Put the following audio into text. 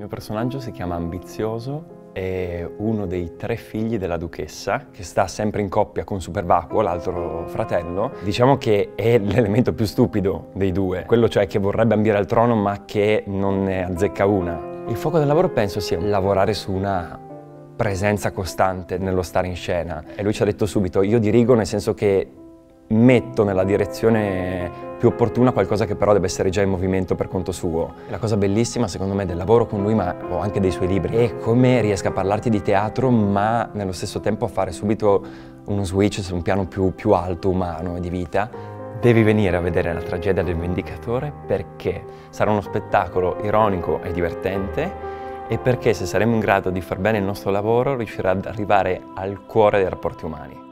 Mio personaggio si chiama Ambizioso, è uno dei tre figli della duchessa, che sta sempre in coppia con Supervacuo, l'altro fratello. Diciamo che è l'elemento più stupido dei due, quello cioè che vorrebbe ambire al trono ma che non ne azzecca una. Il fuoco del lavoro penso sia lavorare su una presenza costante nello stare in scena. E lui ci ha detto subito, io dirigo nel senso che metto nella direzione più opportuna qualcosa che però deve essere già in movimento per conto suo. La cosa bellissima secondo me del lavoro con lui, ma ho anche dei suoi libri, è come riesca a parlarti di teatro ma nello stesso tempo a fare subito uno switch su un piano più, più alto, umano e di vita. Devi venire a vedere la tragedia del vendicatore perché sarà uno spettacolo ironico e divertente e perché se saremo in grado di far bene il nostro lavoro riuscirà ad arrivare al cuore dei rapporti umani.